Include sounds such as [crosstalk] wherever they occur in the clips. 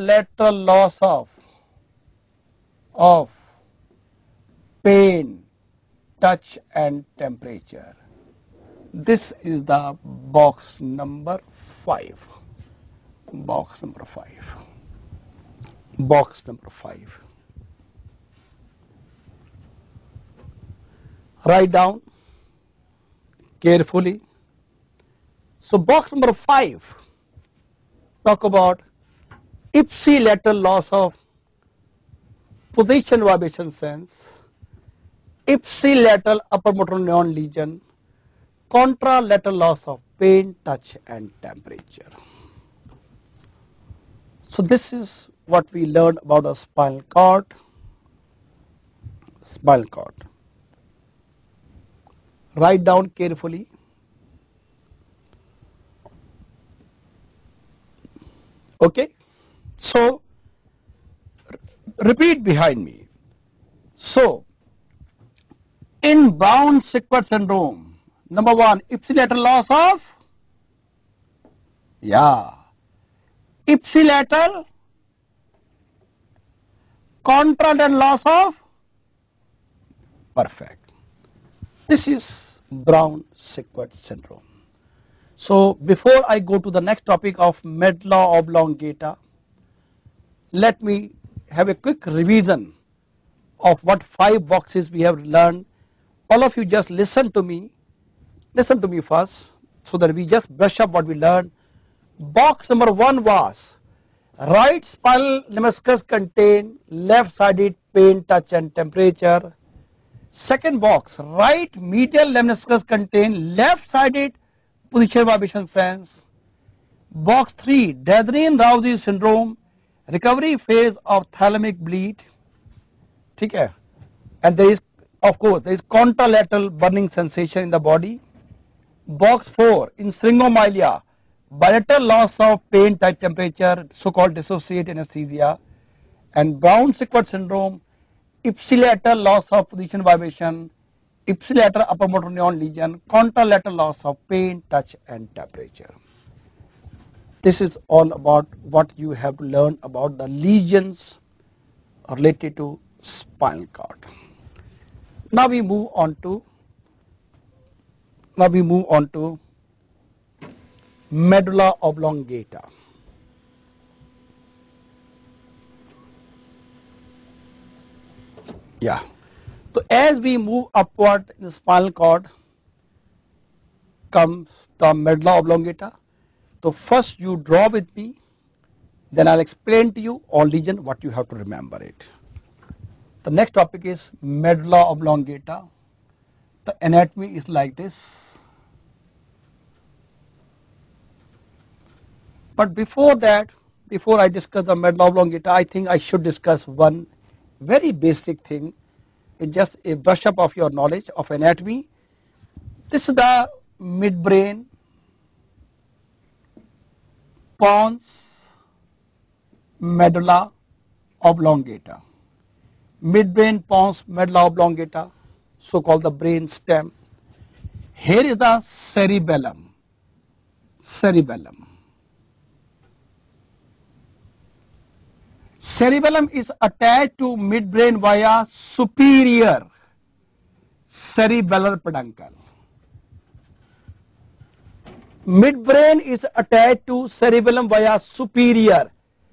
lateral loss of of pain, touch and temperature. This is the box number 5. Box number 5. Box number 5. Write down carefully. So box number 5 talk about ipsilateral loss of position vibration sense, ipsilateral upper motor neuron lesion, contralateral loss of pain, touch and temperature. So this is what we learned about the spinal cord, spinal cord. Write down carefully. Okay. So repeat behind me. So in Brown-Sequard syndrome, number one, ipsilateral loss of, yeah, ipsilateral contralateral loss of, perfect. This is Brown-Sequard syndrome. So before I go to the next topic of medulla oblongata, let me have a quick revision of what five boxes we have learned. All of you just listen to me, listen to me first so that we just brush up what we learned. Box number one was right spinal lemniscus contain left sided pain, touch and temperature. Second box, right medial lemniscus contain left sided position vibration sense. Box 3, Dejerine-Roussy syndrome, recovery phase of thalamic bleed. ठीक है and there is of course there is contralateral burning sensation in the body. Box 4 in syringomyelia bilateral loss of pain type temperature so called dissociative anesthesia and Brown-Sequard syndrome ipsilateral loss of position vibration ipsilateral upper motor neuron lesion contralateral loss of pain touch and temperature. This is all about what you have to learn about the lesions related to spinal cord. Now we move on to now we move on to medulla oblongata. Yeah. So as we move upward in the spinal cord comes the medulla oblongata. So first you draw with me, then I'll explain to you all lesion what you have to remember it. The next topic is medulla oblongata. The anatomy is like this. But before that, before I discuss the medulla oblongata, I think I should discuss one very basic thing. It's just a brush up of your knowledge of anatomy. This is the midbrain, pons, medulla oblongata. Midbrain, pons, medulla oblongata, so called the brain stem. Here is the cerebellum, cerebellum. Cerebellum is attached to midbrain via superior cerebellar peduncle. Midbrain is attached to cerebellum via superior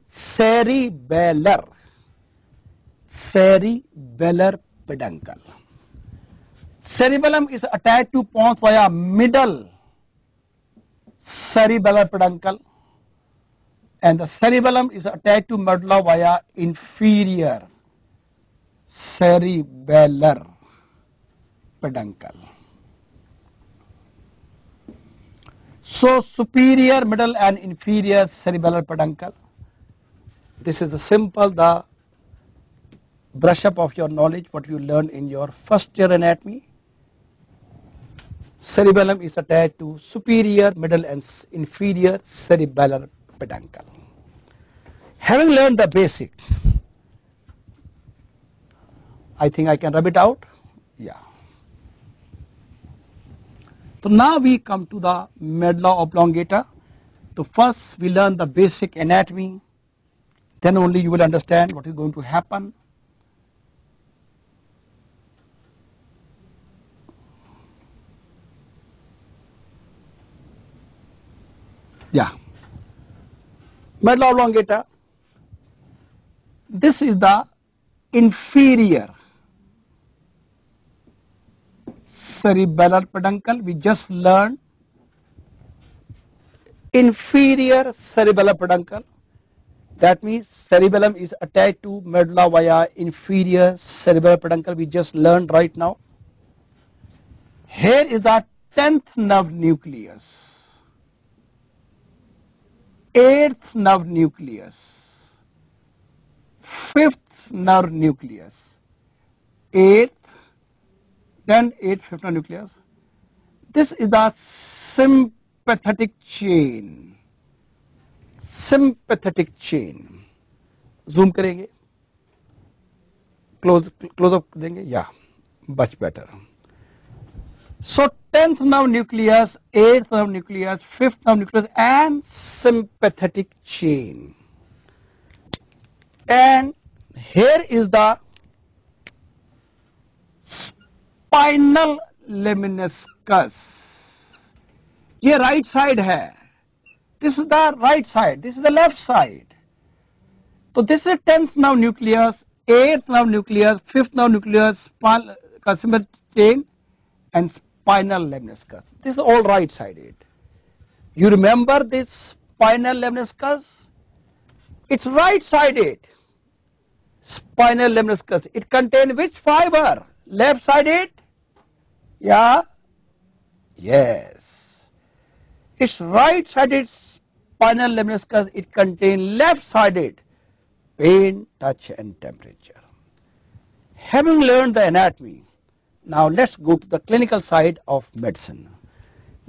cerebellar cerebellar peduncle. Cerebellum is attached to pons via middle cerebellar peduncle and the cerebellum is attached to medulla via inferior cerebellar peduncle. So superior, middle and inferior cerebellar peduncle. This is a simple the brush up of your knowledge what you learned in your first year anatomy. Cerebellum is attached to superior, middle and inferior cerebellar peduncle. Having learned the basic, I think I can rub it out. Yeah. So now we come to the medulla oblongata. So first we learn the basic anatomy, then only you will understand what is going to happen. Yeah. Medulla oblongata. This is the inferior cerebellar peduncle. We just learned inferior cerebellar peduncle. That means cerebellum is attached to medulla via inferior cerebellar peduncle. We just learned right now. Here is the 10th nerve nucleus. 8th nerve nucleus. 5th nerve nucleus. 8th, then 8th, 5th nerve nucleus. This is the sympathetic chain. sympathetic chain zoom करेंगे close close up देंगे yeah much better so 10th nerve nucleus 8th nerve nucleus 5th nerve nucleus and sympathetic chain and here is the spinal lemniscus ये right side है this is the right side. This is the left side. So this is 10th nerve nucleus, 8th nerve nucleus, 5th nerve nucleus, casimir chain and spinal lemniscus. This is all right sided. You remember this spinal lemniscus? It's right sided. Spinal lemniscus. It contains which fiber? Left sided? yeah? Yes. It's right sided spinal lemniscus, it contains left-sided pain, touch and temperature. Having learned the anatomy, now let's go to the clinical side of medicine.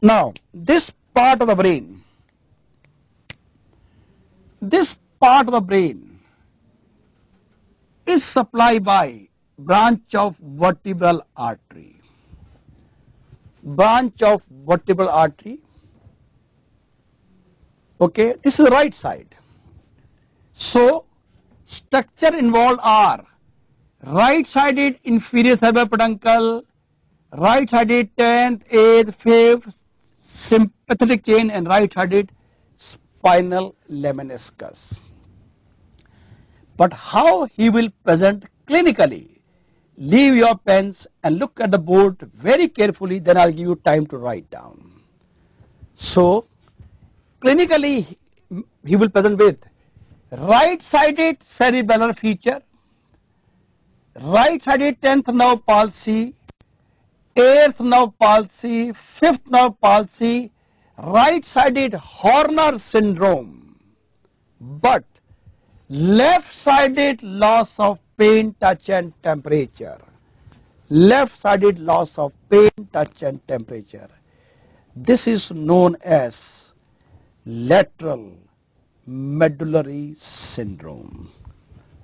Now, this part of the brain, this part of the brain is supplied by branch of vertebral artery. Branch of vertebral artery Okay, this is the right side. So, structure involved are right-sided inferior cerebellar peduncle, right-sided 10th, 8th, 5th, sympathetic chain and right-sided spinal lemniscus. But how he will present clinically? Leave your pens and look at the board very carefully, then I'll give you time to write down. So, clinically he will present with right sided cerebellar feature, right sided 10th nerve palsy, 8th nerve palsy, 5th nerve palsy, right sided Horner syndrome, but left sided loss of pain, touch and temperature. Left sided loss of pain, touch and temperature. This is known as lateral medullary syndrome.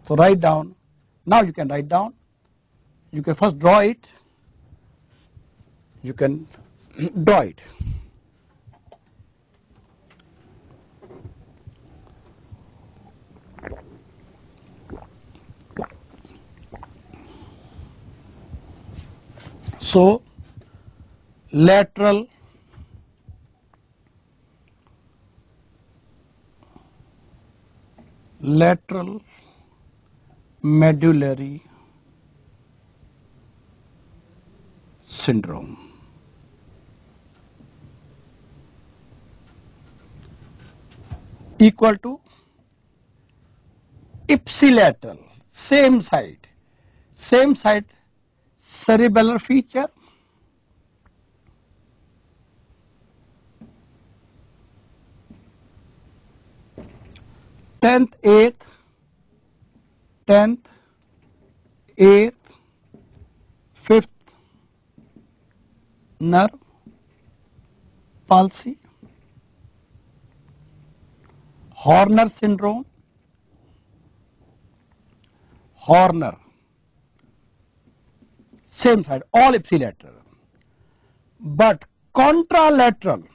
So write down, now you can write down, you can first draw it, you can [clears throat] draw it. So lateral lateral medullary syndrome. equal to ipsilateral, same side, same side cerebellar feature. 10th, 8th, 10th, 8th, 5th nerve. Palsy, Horner syndrome, Horner, same side, all ipsilateral. But contralateral,